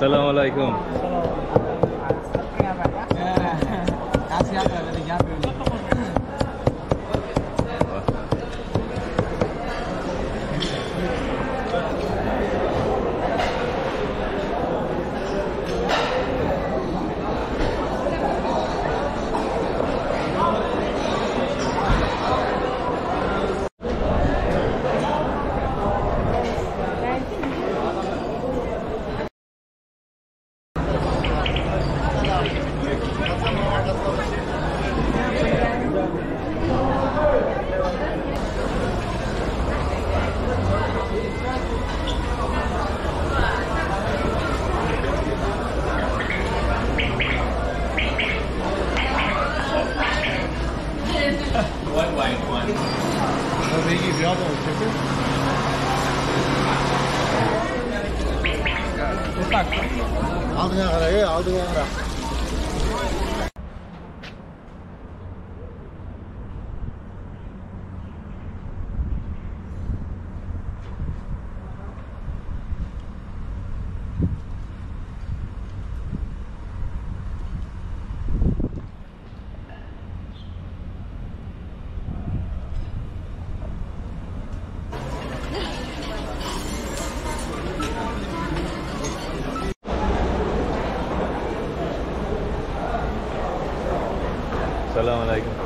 Assalamualaikum. Assalamualaikum. Assalamualaikum.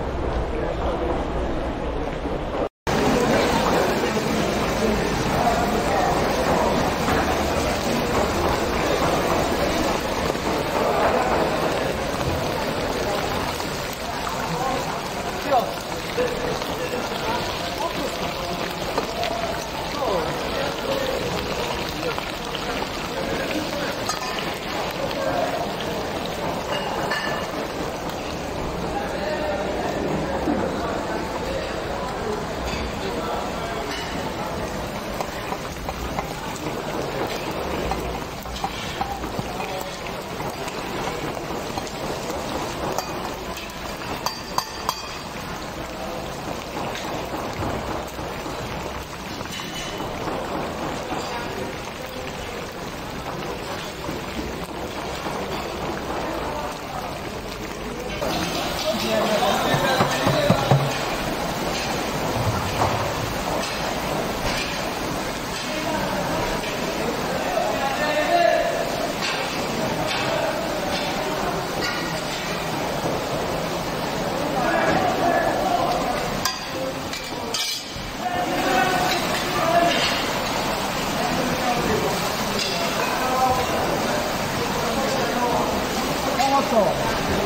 Oh.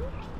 Hi.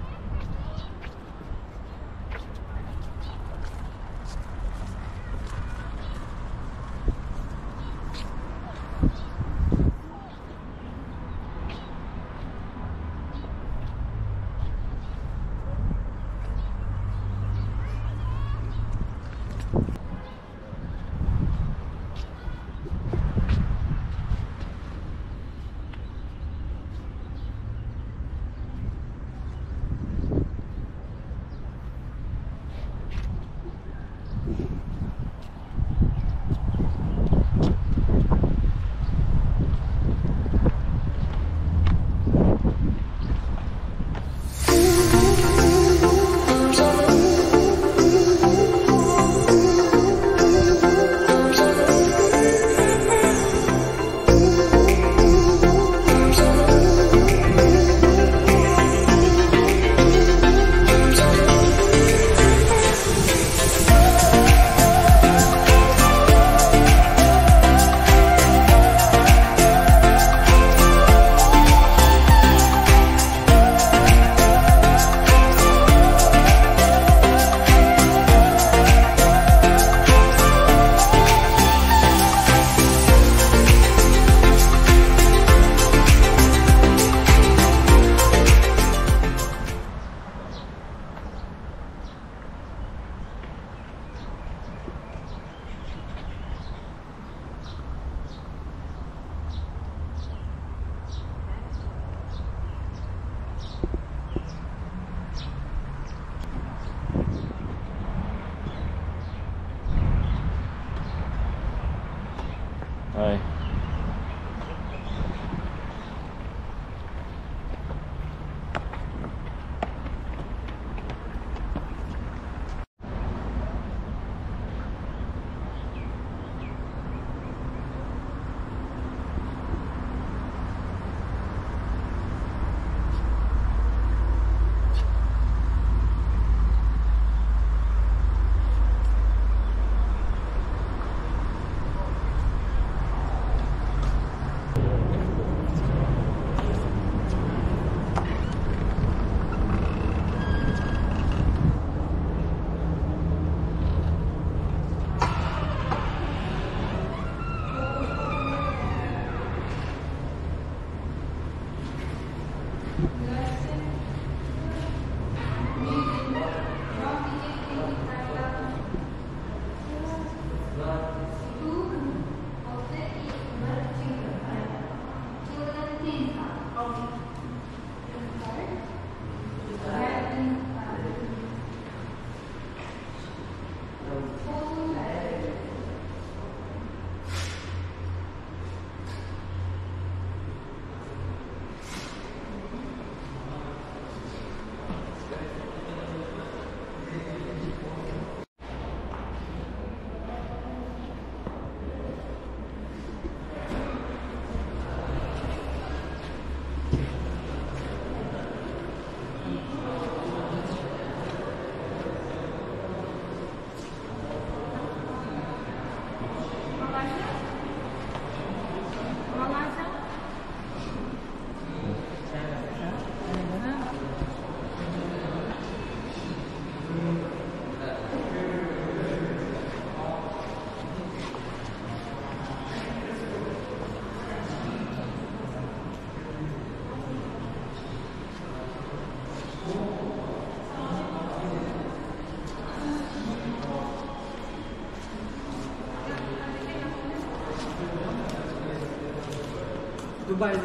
Dubai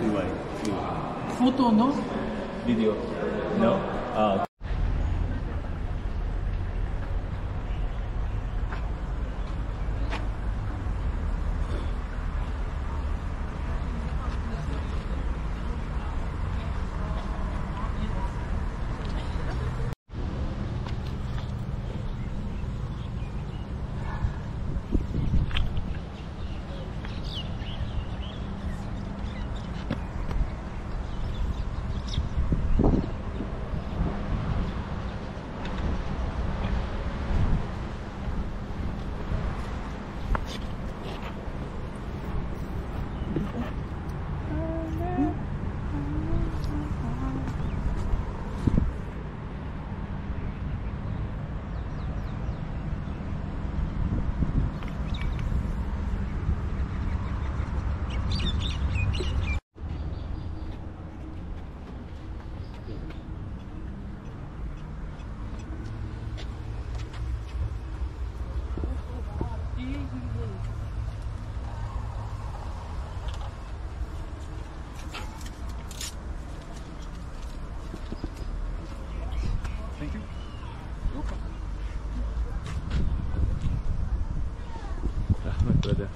Dubai. Photo, no? Video. No? Ah, веде.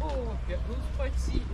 О, ну спасибо.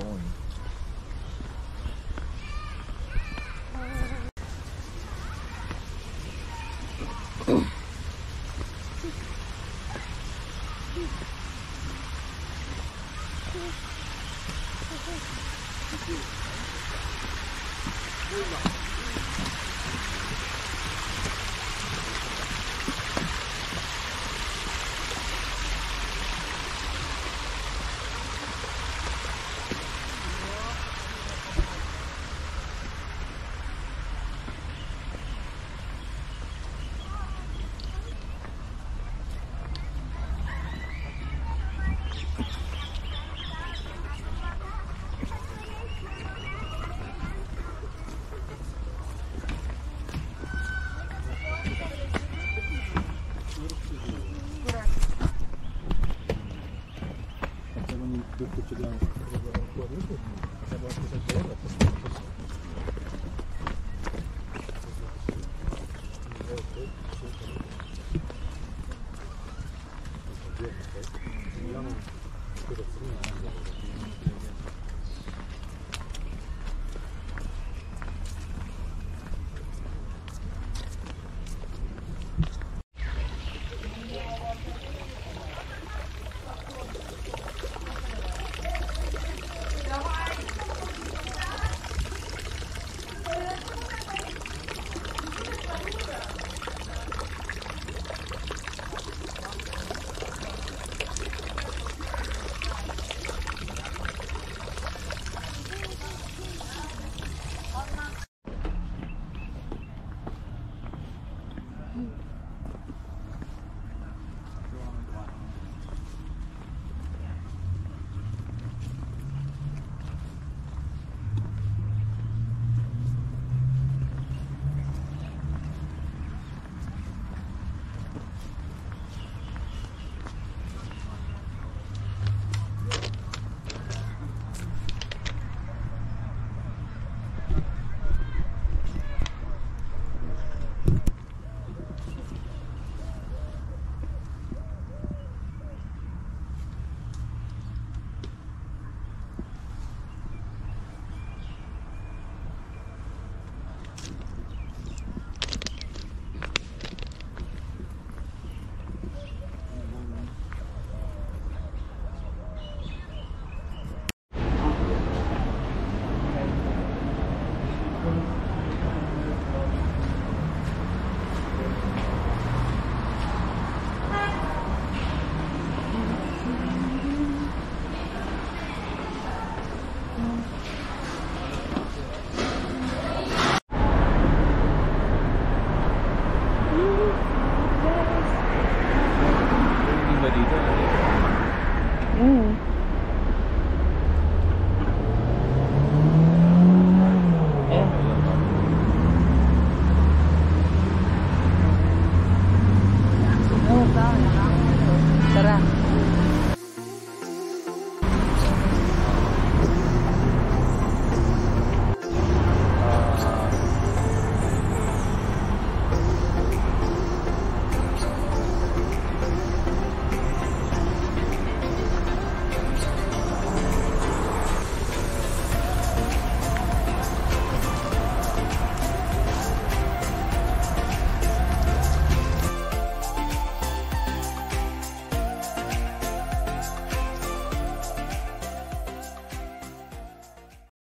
point.